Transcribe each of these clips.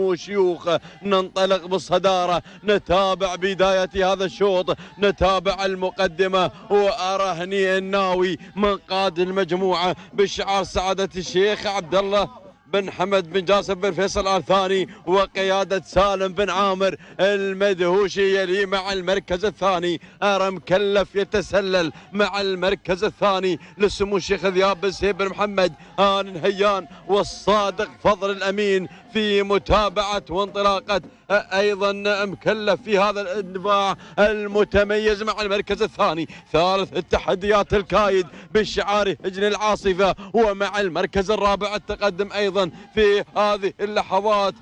سمو شيوخ ننطلق بالصدارة نتابع بداية هذا الشوط نتابع المقدمة وأرهني الناوي من قاد المجموعة بشعار سعادة الشيخ عبد الله بن حمد بن جاسم بن فيصل آل ثاني وقيادة سالم بن عامر المدهوشي يلي مع المركز الثاني. أرى مكلف يتسلل مع المركز الثاني لسمو الشيخ ذياب بن سيب بن محمد. آل نهيان والصادق فضل الأمين في متابعة وانطلاقة أيضا مكلف في هذا الاندفاع المتميز مع المركز الثاني ثالث التحديات الكايد بالشعار هجن العاصفة ومع المركز الرابع التقدم أيضا في هذه اللحظات.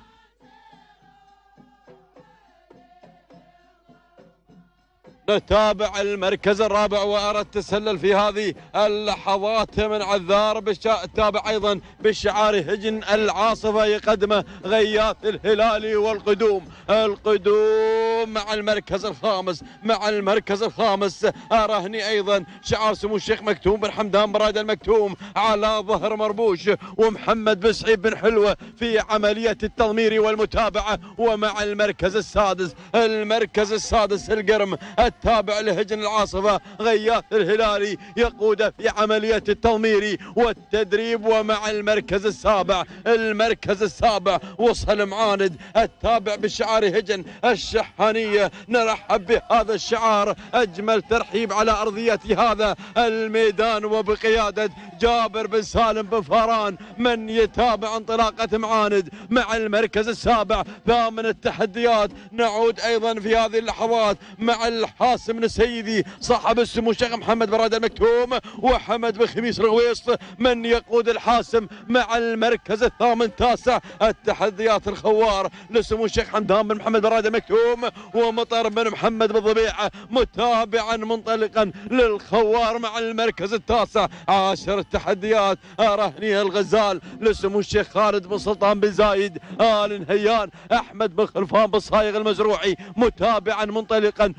نتابع المركز الرابع وأرى التسلل في هذه اللحظات من عذار بالشا... تابع أيضا بالشعار هجن العاصفة يقدمه غياث الهلالي والقدوم. القدوم مع المركز الخامس مع المركز الخامس. ارهني أيضا شعار سمو الشيخ مكتوم بن حمدان براد المكتوم على ظهر مربوش ومحمد بن سعيد بن حلوة في عملية التضمير والمتابعة. ومع المركز السادس المركز السادس القرم التابع لهجن العاصفة غياث الهلالي يقود في عملية التضمير والتدريب ومع المركز السابع. المركز السابع وصل معاند التابع بشعار هجن الشحانية. نرحب بهذا الشعار أجمل ترحيب على أرضية هذا. الميدان وبقيادة جابر بن سالم بن فاران من يتابع انطلاقة معاند؟ مع المركز السابع ثامن التحديات. نعود أيضا في هذه اللحظات مع الحاسم السيدي صاحب السمو الشيخ محمد براد المكتوم وحمد بن خميس رغويص من يقود الحاسم مع المركز الثامن تاسع التحديات الخوار. لسمو الشيخ حمدان بن محمد براد المكتوم ومطر بن محمد بالضبيعة متابعا منطلقا للخوار مع المركز التاسع. عاشر التحديات رهني الغزال. لسمو الشيخ خالد بن سلطان بن زايد آل نهيان أحمد بن خلفان بن صايغ المزروعي. متابعا منطلقا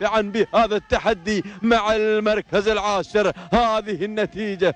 مندفعا بهذا التحدي مع المركز العاشر. هذه النتيجة.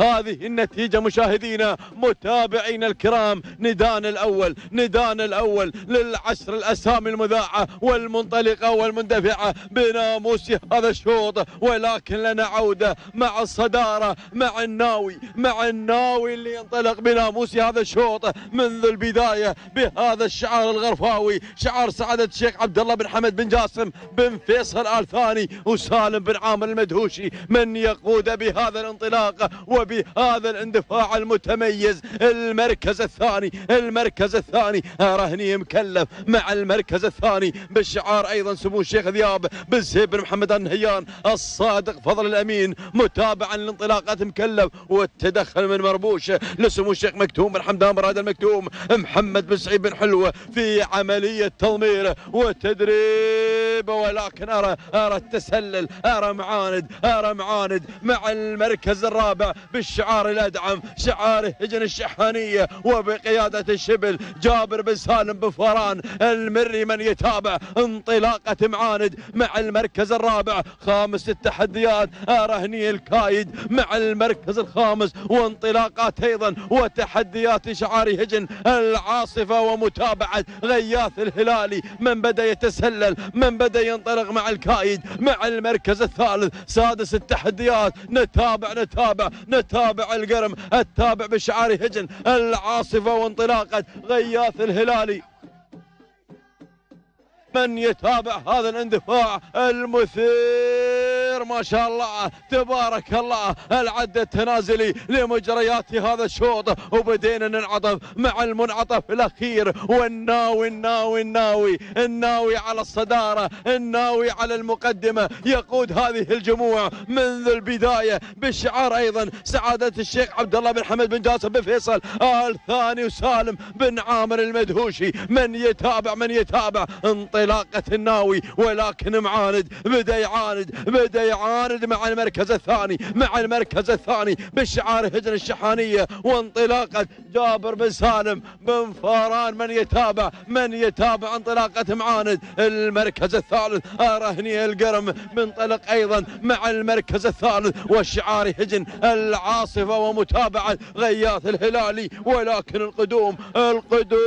هذه النتيجة مشاهدينا متابعينا الكرام ندان الأول ندان الأول للعشر الأسامي المذاعة والمنطلقة والمندفعة. بناموس هذا الشوط ولكن لنا عودة مع الصدارة مع الناوي مع الناوي اللي ينطلق. بناموس هذا الشوط منذ البداية بهذا الشعار الغرفاوي شعار سعادة الشيخ عبد الله بن حمد بن جاسم بن فيصل آل ثاني وسالم بن عامر المدهوشي. من يقود بهذا الانطلاق وبهذا الاندفاع المتميز. المركز الثاني المركز الثاني. رهني مكلف مع المركز الثاني. بالشعار أيضا سمو الشيخ ذياب بن سيب بن محمد النهيان. الصادق فضل الأمين متابعا لانطلاقات مكلف. والتدخل من مربوش لسمو الشيخ مكتوم بن حمدان براد المكتوم. محمد بن سعيد بن حلوة في عملية تضمير وتدريب. ولكن أرى أرى التسلل أرى معاند أرى معاند مع المركز الرابع. بالشعار الأدعم شعار هجن الشحانيه وبقيادة الشبل جابر بن سالم بن فران المري من يتابع انطلاقة معاند مع المركز الرابع خامس التحديات رهني الكايد مع المركز الخامس وانطلاقات أيضا وتحديات شعار هجن العاصفة ومتابعة غياث الهلالي. من بدأ يتسلل من بدأ ينطلق مع الكايد مع المركز الثالث سادس التحديات نتابع نتابع نتابع. القرم التابع بشعار هجن العاصفة وانطلاقة غياث الهلالي. من يتابع هذا الاندفاع؟ المثير. ما شاء الله. تبارك الله. العد التنازلي لمجريات هذا الشوط وبدينا ننعطف مع المنعطف الأخير. والناوي الناوي الناوي. الناوي على الصدارة الناوي على المقدمة. يقود هذه الجموع منذ البداية بالشعار أيضا سعادة الشيخ عبد الله بن حمد بن جاسم بن فيصل. آل ثاني وسالم بن عامر المدهوشي. من يتابع من يتابع. انطلاقة الناوي ولكن معاند. بدأ يعاند بدأ يعاند مع المركز الثاني مع المركز الثاني بالشعار هجن الشحانية وانطلاقة جابر بن سالم بن فاران من يتابع؟ من يتابع انطلاقة معاند؟ المركز الثالث رهني القرم منطلق أيضا مع المركز الثالث والشعار هجن العاصفة ومتابعة غياث الهلالي ولكن القدوم القدوم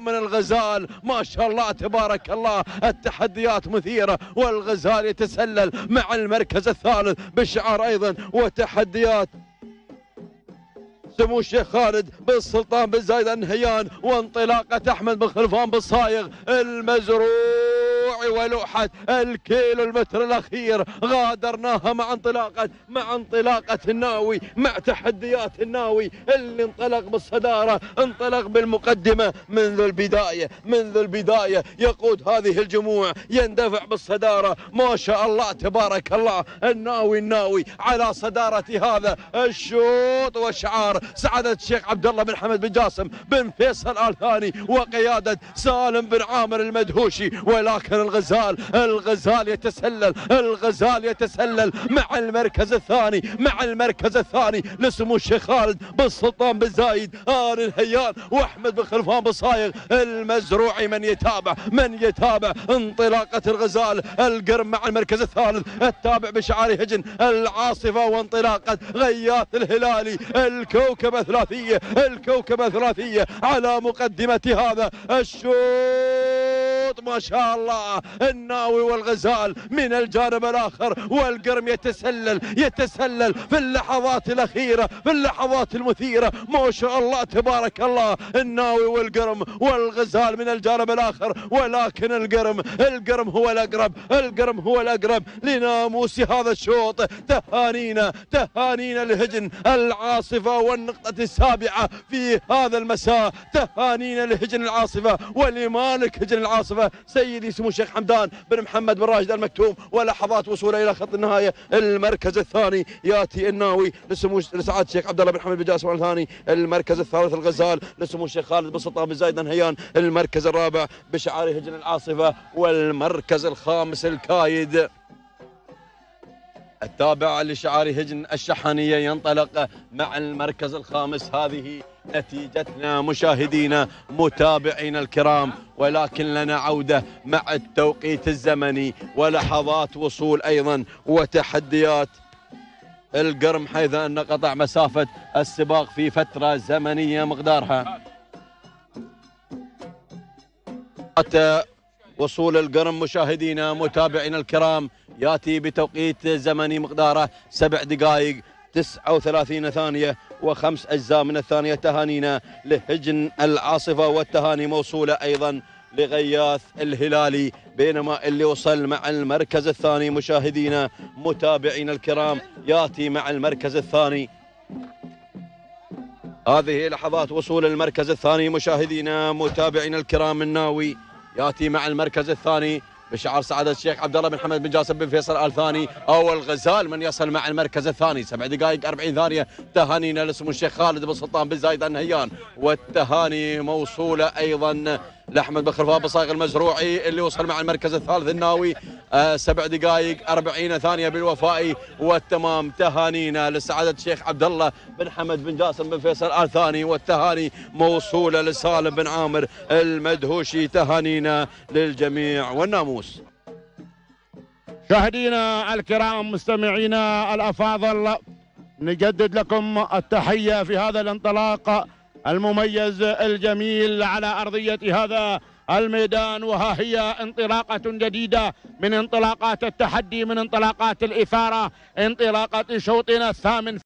من الغزال. ما شاء الله تبارك الله التحديات مثيرة والغزال يتسلل مع المركز الثالث بالشعار أيضا وتحديات. سمو الشيخ خالد بن سلطان بن زايد النهيان وانطلاقة أحمد بن خلفان بالصايغ المزروع. ولوحة الكيلو المتر الأخير غادرناها مع انطلاقة مع انطلاقة الناوي مع تحديات الناوي اللي انطلق بالصدارة انطلق بالمقدمة. منذ البداية منذ البداية يقود هذه الجموع يندفع بالصدارة. ما شاء الله تبارك الله الناوي الناوي على صدارة هذا. الشوط وشعار سعادة الشيخ عبد الله بن حمد بن جاسم بن فيصل آل ثاني وقيادة سالم بن عامر المدهوشي. ولكن الغزال الغزال يتسلل الغزال يتسلل مع المركز الثاني مع المركز الثاني لسمو الشيخ خالد بن سلطان بن زايد آل الهيان وأحمد بن خلفان بن صايغ المزروعي من يتابع من يتابع انطلاقة الغزال القرم مع المركز الثالث التابع بشعار هجن العاصفة وانطلاقة غياث الهلالي الكوكبة ثلاثية الكوكبة ثلاثية على مقدمة هذا الشوط. ما شاء الله. الناوي والغزال من الجانب الآخر والقرم يتسلل يتسلل في اللحظات الأخيرة في اللحظات المثيرة. ما شاء الله تبارك الله. الناوي والقرم والغزال من الجانب الآخر ولكن القرم القرم هو الأقرب القرم هو الأقرب لناموس هذا الشوط. تهانينا تهانينا لهجن العاصفة والنقطة السابعة في هذا المساء. تهانينا لهجن العاصفة ولمالك هجن العاصفة. سيدي سمو الشيخ حمدان بن محمد بن راشد المكتوم ولحظات وصوله إلى خط النهاية المركز الثاني ياتي الناوي لسمو لسعاده الشيخ عبد الله بن حمد بن جاسم الثاني المركز الثالث الغزال لسمو الشيخ خالد بن سلطان بن زايد نهيان المركز الرابع بشعار هجن العاصفة والمركز الخامس الكايد. التابع لشعار هجن الشحانية ينطلق مع المركز الخامس هذه نتيجتنا مشاهدينا متابعينا الكرام ولكن لنا عودة مع التوقيت الزمني ولحظات وصول أيضا وتحديات. القرم حيث أن قطع مسافة السباق في فترة زمنية مقدارها. وصول القرم مشاهدينا متابعينا الكرام يأتي بتوقيت زمني مقداره سبع دقائق 39 ثانية. وخمس أجزاء من الثانية تهانينا لهجن العاصفة والتهاني موصولة أيضا لغياث الهلالي بينما اللي وصل مع المركز الثاني مشاهدينا متابعينا الكرام ياتي مع المركز الثاني. هذه لحظات وصول المركز الثاني مشاهدينا متابعينا الكرام الناوي ياتي مع المركز الثاني. بشعار سعادة الشيخ عبد الله بن حمد بن جاسم بن فيصل ال ثاني أو الغزال من يصل مع المركز الثاني. سبع دقائق 40 ثانية. تهانينا لسمو الشيخ خالد بن سلطان بن زايد النهيان. والتهاني موصوله أيضا لأحمد بن خلفان بن صايغ المزروعي اللي وصل مع المركز الثالث الناوي. سبع دقائق 40 ثانية بالوفاء والتمام تهانينا لسعادة الشيخ عبد الله بن حمد بن جاسم بن فيصل ال ثاني والتهاني موصوله لسالم بن عامر المدهوشي تهانينا للجميع والناموس. مشاهدينا الكرام مستمعينا الأفاضل نجدد لكم التحية في هذا الانطلاق المميز الجميل على أرضية هذا الميدان وها هي انطلاقة جديدة من انطلاقات التحدي من انطلاقات الإثارة انطلاقة شوطنا الثامن